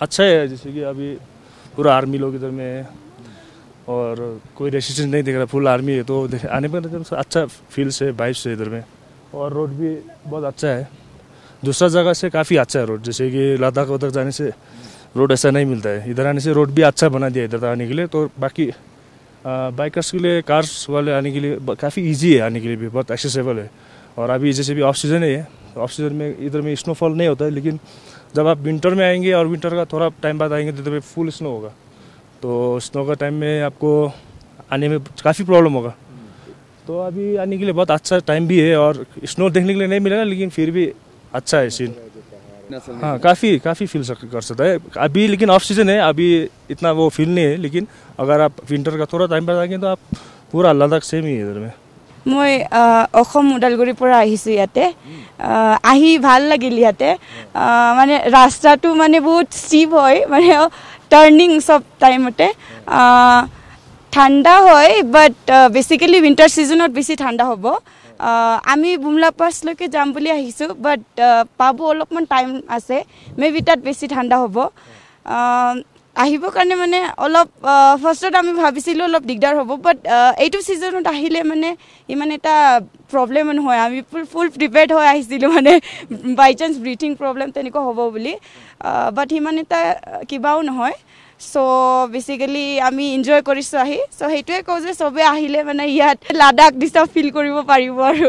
अच्छा है जैसे कि अभी पूरा आर्मी लोग इधर में है और कोई रेसिस्टेंस नहीं दिख रहा फुल आर्मी है तो आने पर अच्छा फील से वाइब से इधर में। और रोड भी बहुत अच्छा है। दूसरा जगह से काफ़ी अच्छा है रोड जैसे कि लद्दाख उधर जाने से रोड ऐसा नहीं मिलता है। इधर आने से रोड भी अच्छा बना दिया इधर आने के लिए तो बाकी बाइकर्स के लिए कार्स वाले आने के लिए काफ़ी इजी है आने के लिए भी, बहुत एक्सेसिबल है। और अभी जैसे भी ऑफ़ सीज़न है ऑफ़ सीज़न में इधर में स्नोफॉल नहीं होता है, लेकिन जब आप विंटर में आएँगे और विंटर का थोड़ा टाइम बाद आएँगे तो इधर में फुल स्नो होगा। तो स्नो का टाइम में आपको आने में काफ़ी प्रॉब्लम होगा। तो अभी आने के लिए बहुत अच्छा टाइम भी है और स्नो देखने के लिए नहीं मिलेगा लेकिन फिर भी अच्छा है सीन हाँ काफ़ी काफ़ी फील कर सकता है। अभी लेकिन ऑफ़ सीज़न है, अभी इतना वो फील नहीं है, लेकिन अगर आप विंटर का थोड़ा टाइम बाद आएँगे तो आप पूरा लद्दाख सेम ही है इधर में। মই অসম ওদালগুৰিৰ পৰা আহিছোঁ ইয়াতে। আহ, ভাল লাগিল ইয়াতে। মানে ৰাস্তাটো মানে বহুত ষ্টিপ হয় মানে টাৰ্ণিং চব টাইমতে। ঠাণ্ডা হয় বাট বেচিকেলি উইণ্টাৰ ছিজনত বেছি ঠাণ্ডা হ'ব। আমি বুমলা পাছলৈকে যাম বুলি আহিছোঁ বাট পাব অলপমান টাইম আছে। মে বি তাত বেছি ঠাণ্ডা হ'ব। আহিবৰ কাৰণে মানে অলপ ফাৰ্ষ্টত আমি ভাবিছিলোঁ অলপ দিগদাৰ হ'ব বাট এইটো ছিজনত আহিলে মানে ইমান এটা প্ৰব্লেম নহয়। আমি ফুল ফুল প্ৰিপেয়াৰ্ড হৈ আহিছিলোঁ মানে বাই চান্স ব্ৰিথিং প্ৰব্লেম তেনেকুৱা হ'ব বুলি। বাট সিমান এটা কিবাও নহয়। চ' বেচিকেলি আমি এনজয় কৰিছোঁ আহি। চ' সেইটোৱে কওঁ যে চবেই আহিলে মানে ইয়াত লাডাখ দিছা ফিল কৰিব পাৰিব আৰু।